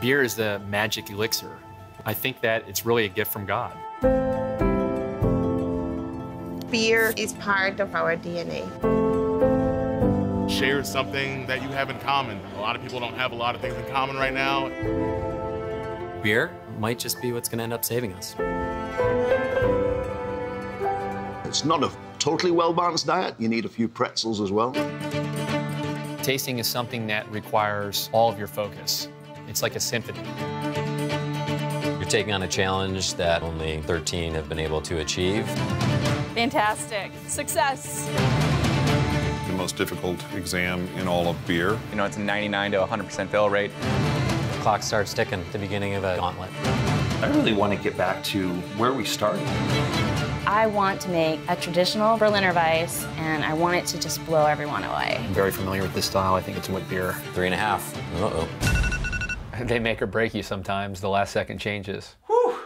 Beer is the magic elixir. I think that it's really a gift from God. Beer is part of our DNA. Share something that you have in common. A lot of people don't have a lot of things in common right now. Beer might just be what's going to end up saving us. It's not a totally well-balanced diet. You need a few pretzels as well. Tasting is something that requires all of your focus. It's like a symphony. You're taking on a challenge that only 13 have been able to achieve. Fantastic. Success. The most difficult exam in all of beer. You know, it's a 99 to 100% fail rate. The clock starts ticking at the beginning of a gauntlet. I really want to get back to where we started. I want to make a traditional Berliner Weisse, and I want it to just blow everyone away. I'm very familiar with this style. I think it's wit beer. Three and a half. Uh-oh. They make or break you sometimes. The last second changes. Whew.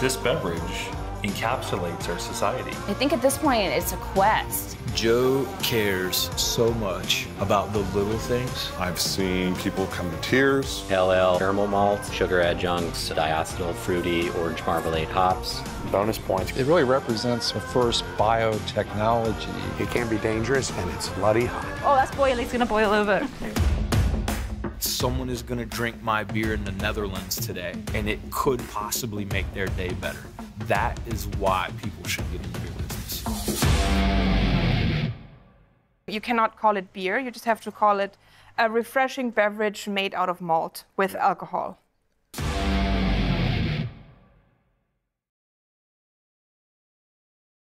This beverage encapsulates our society. I think at this point it's a quest. Joe cares so much about the little things. I've seen people come to tears. LL caramel malt, sugar adjuncts, diacetyl fruity, orange marmalade hops. Bonus points. It really represents the first biotechnology. It can be dangerous and it's bloody hot. Oh, that's boiling. It's gonna boil over. Someone is going to drink my beer in the Netherlands today, and it could possibly make their day better. That is why people should get in the beer business. You cannot call it beer, you just have to call it a refreshing beverage made out of malt with alcohol.